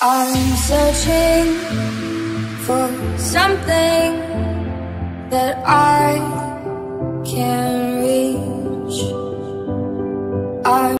I'm searching for something that I can reach. I'm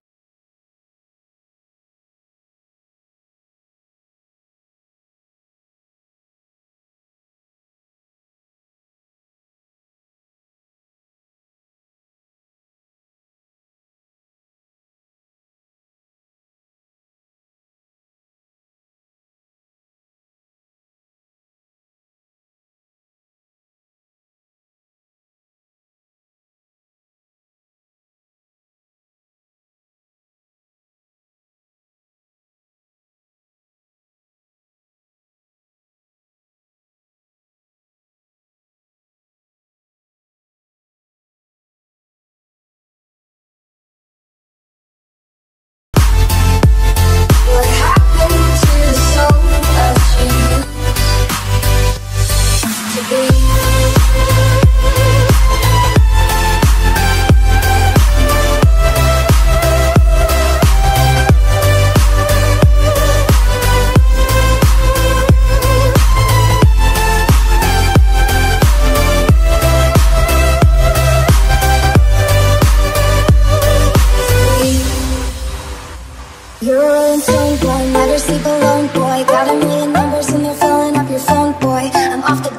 You're a rolling stone boy, never sleep alone boy. Got a million numbers and they're filling up your phone boy. I'm off the